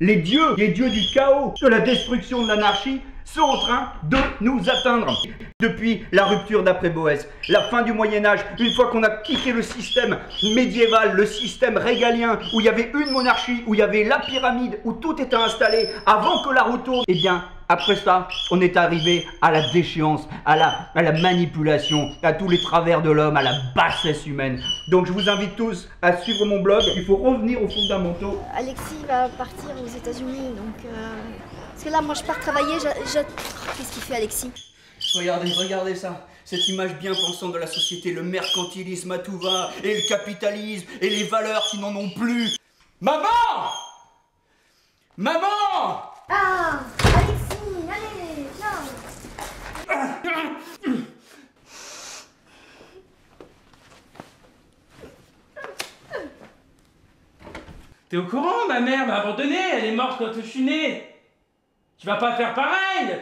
Les dieux, les dieux du chaos, de la destruction, de l'anarchie, sont en train de nous atteindre. Depuis la rupture d'après Boès, la fin du Moyen Âge, une fois qu'on a quitté le système médiéval, le système régalien, où il y avait une monarchie, où il y avait la pyramide, où tout était installé avant que la roue tourne, eh bien, après ça, on est arrivé à la déchéance, à la, à la manipulation, à tous les travers de l'homme, à la bassesse humaine. Donc je vous invite tous à suivre mon blog. Il faut revenir aux fondamentaux. Alexis va partir aux États-Unis, donc. euh, Parce que là, moi, je pars travailler. Je- Qu'est-ce qu'il fait, Alexis Regardez, regardez ça. Cette image bien pensante de la société, le mercantilisme à tout va, et le capitalisme, et les valeurs qui n'en ont plus. Maman Maman Ah Alexis, allez, viens T'es au courant, ma mère m'a abandonné, elle est morte quand je suis né. Tu vas pas faire pareil